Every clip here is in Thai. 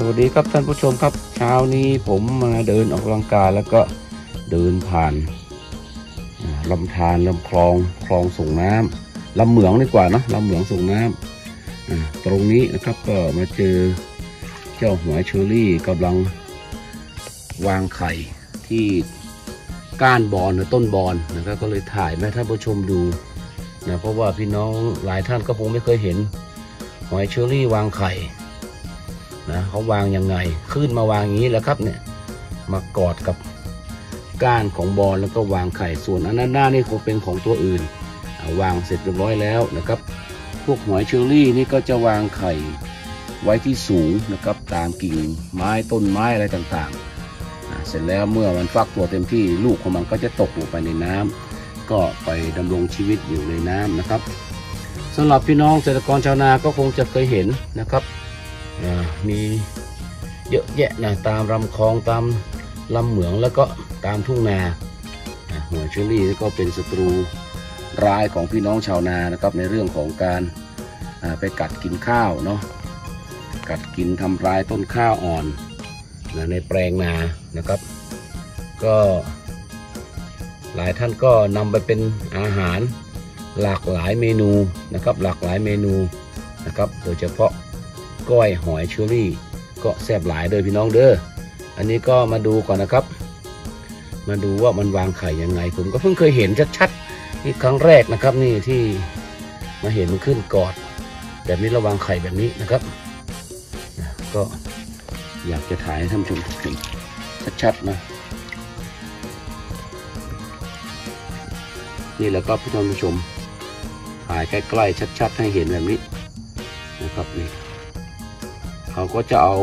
สวัสดีครับท่านผู้ชมครับ เช้านี้ผมมาเดินออกกำลังกายแล้วก็เดินผ่านอ่าลำธารลำคลองคลองส่งน้ำลำเหมืองดีกว่าเนอะลำเหมืองส่งน้ำอ่าตรงนี้นะครับก็มาเจอเจ้าหอยเชอรี่กำลังวางไข่ที่ก้านบอนหรือต้นบอนนะครับก็เลยถ่ายให้ท่านผู้ชมดูนะเพราะว่าพี่น้องหลายท่านก็คงไม่เคยเห็นหอยเชอรี่วางไข่ นะเขาวางยังไงขึ้นมาวางอย่างนี้แล้วครับเนี่ยมากอดกับก้านของบอลแล้วก็วางไข่ส่วนอันนั้นหน้านี่คงเป็นของตัวอื่นาวางเสร็จเรียบร้อยแล้วนะครับ พวกหอยเชอรี่นี่ก็จะวางไข่ไว้ที่สูงนะครับ ตามกิ่งไม้ต้นไม้อะไรต่างๆ เสร็จแล้วเมื่อมันฟักตัวเต็มที่ลูกของมันก็จะตกลงไปในน้ำก็ไปดำรงชีวิตอยู่ในน้ำนะครับสำหรับพี่น้องเกษตรกรชาวนาก็คงจะเคยเห็นนะครับ อ่ามีเยอะแยะนะตามลำคลองตามลำเหมืองแล้วก็ตามทุ่งนาหัวเชอรี่ก็เป็นศัตรูร้ายของพี่น้องชาวนานะครับในเรื่องของการไปกัดกินข้าวเนาะกัดกินทำลายต้นข้าวอ่อนนะในแปลงนานะครับ ก็หลายท่านก็นำไปเป็นอาหารหลากหลายเมนูนะครับ หลากหลายเมนูนะครับ โดยเฉพาะ ก้อยหอยเชอรี่ก็แซ่บหลายเด้อพี่น้องเด้ออันนี้ก็มาดูก่อนนะครับ มาดูว่ามันวางไข่ยังไง ผมก็เพิ่งเคยเห็นชัดๆนี่ครั้งแรกนะครับ นี่ที่มาเห็นมันขึ้นกอด แบบนี้ระวางไข่แบบนี้นะครับ ก็อยากจะถ่ายให้ท่านชมเห็นชัดๆนะนี่แหละก็พี่ท่านผู้ชมถ่ายใกล้ๆชัด ๆ ให้เห็นแบบนี้นะครับนี่ เขาก็จะเอา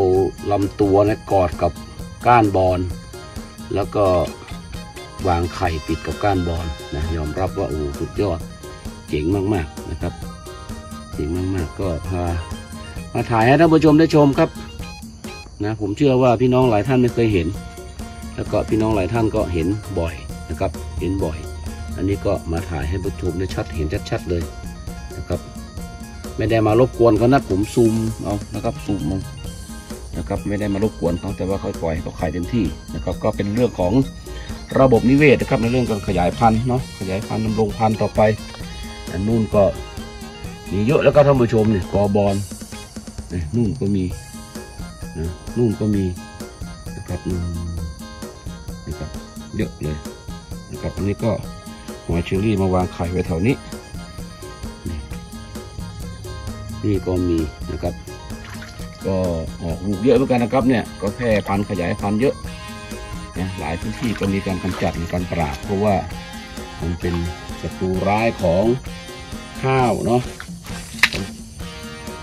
ลำตัวนะกอดกับก้านบอลแล้วก็วางไข่ติดกับก้านบอลนะยอมรับว่าโอ้สุดยอดเจ๋งมากๆนะครับเจ๋งมากๆ ก็พามาถ่ายให้ท่านผู้ชมได้ชมครับนะผมเชื่อว่าพี่น้องหลายท่านไม่เคยเห็น แล้วก็พี่น้องหลายท่านก็เห็นบ่อยนะครับ เห็นบ่อย อันนี้ก็มาถ่ายให้ผู้ชมได้ชัดเห็นชัดๆเลยนะครับ ไม่ได้มารบกวนเขานะผมซูมเอานะครับซูมเอานะครับไม่ได้มารบกวนเขาแต่ว่าเขาปล่อยเขาขายเต็มที่นะครับก็เป็นเรื่องของระบบนิเวศนะครับในเรื่องการขยายพันธุ์เนาะขยายพันธุ์ดำรงพันธุ์ต่อไปอันนู่นก็มีเยอะแล้วก็ท่านผู้ชมเนี่ยกอบอลนี่นู่นก็มีนะนู่นก็มีนะครับนะครับเยอะเลยนะครับอันนี้ก็หอยเชอรี่มาวางไข่ไว้แถวนี้ นี่ก็มีนะครับ ก็ออกลูกเยอะเหมือนกันนะครับเนี่ยก็แพร่พันธุ์ขยายพันธุ์เยอะนะหลายพื้นที่ก็มีการกำจัดมีการปราบเพราะว่ามันเป็นศัตรูร้ายของข้าวเนาะ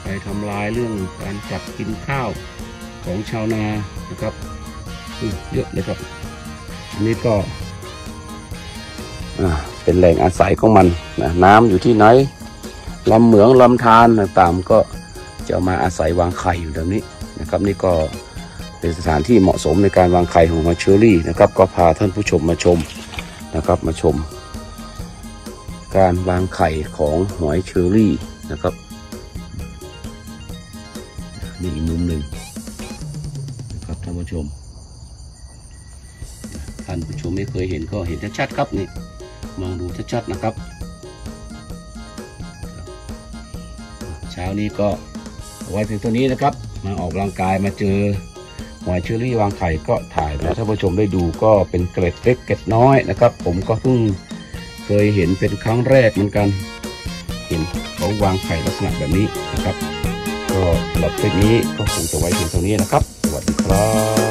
ไปทำลายเรื่องการจับกินข้าวของชาวนานะครับอืมเยอะเลยครับอันนี้ก็อ่าเป็นแหล่งอาศัยของมันนะน้ำอยู่ที่ไหน ลำเหมืองลำธารต่างๆ ก็จะมาอาศัยวางไข่อยู่แบบนี้นะครับ นี่ก็เป็นสถานที่เหมาะสมในการวางไข่ของหอยเชอรี่นะครับ ก็พาท่านผู้ชมมาชมนะครับมาชม การวางไข่ของหอยเชอรี่นะครับนี่อีกมุมหนึ่งนะครับท่านผู้ชมท่านผู้ชมไม่เคยเห็นก็เห็นชัดๆครับนี่มองดูชัดๆนะครับ เช้านี้ก็ไว้เพียงเท่านี้นะครับ มาออกกำลังกายมาเจอหอยเชอรี่วางไข่ก็ถ่ายแล้วท่านผู้ชมได้ดูก็เป็นเกล็ดเล็กเกล็ดน้อยนะครับ ผมก็เพิ่งเคยเห็นเป็นครั้งแรกเหมือนกัน เห็นเขาวางไข่ลักษณะแบบนี้นะครับ ก็สำหรับคลิปนี้ก็คงจะไว้เพียงเท่านี้นะครับ สวัสดีครับ